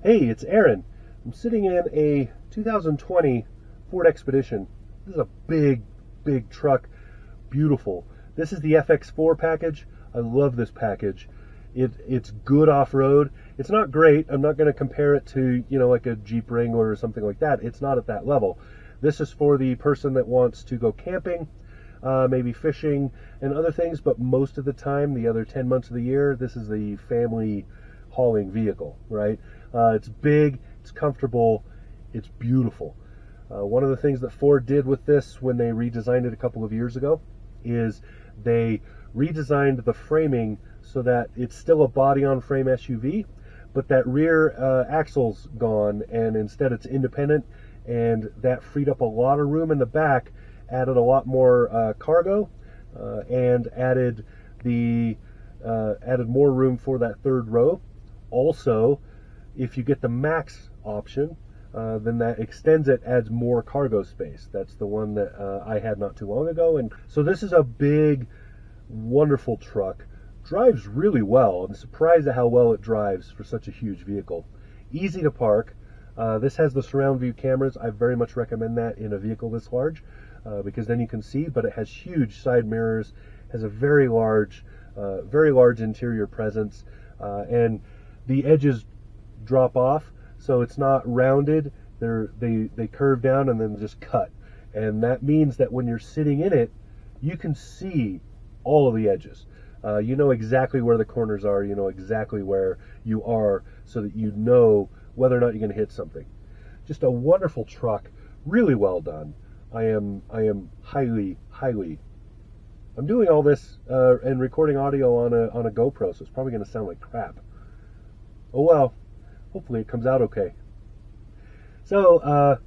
Hey, it's Aaron. I'm sitting in a 2020 Ford Expedition. This is a big, big truck. Beautiful. This is the FX4 package. I love this package. It, it's good off-road. It's not great. I'm not going to compare it to, you know, like a Jeep Wrangler or something like that. It's not at that level. This is for the person that wants to go camping, uh, maybe fishing and other things, but most of the time, the other 10 months of the year, this is the family hauling vehicle, right? Uh, it's big, it's comfortable, it's beautiful. Uh, one of the things that Ford did with this when they redesigned it a couple of years ago is they redesigned the framing so that it's still a body on frame SUV, but that rear uh, axle's gone and instead it's independent and that freed up a lot of room in the back, added a lot more uh, cargo, uh, and added the uh, added more room for that third row. Also, if you get the max option, uh, then that extends it, adds more cargo space. That's the one that uh, I had not too long ago. And so this is a big, wonderful truck. Drives really well. I'm surprised at how well it drives for such a huge vehicle. Easy to park. Uh, this has the surround view cameras. I very much recommend that in a vehicle this large uh, because then you can see, but it has huge side mirrors, has a very large, uh, very large interior presence, uh, and the edges drop off, so it's not rounded. They're, they they curve down and then just cut, and that means that when you're sitting in it, you can see all of the edges. Uh, you know exactly where the corners are. You know exactly where you are, so that you know whether or not you're going to hit something. Just a wonderful truck, really well done. I am I am highly highly. I'm doing all this uh, and recording audio on a on a GoPro, so it's probably going to sound like crap. Oh well hopefully it comes out okay. So, uh,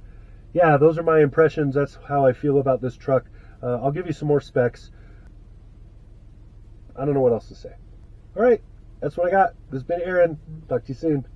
yeah, those are my impressions. That's how I feel about this truck. Uh, I'll give you some more specs. I don't know what else to say. All right, that's what I got. This has been Aaron. Talk to you soon.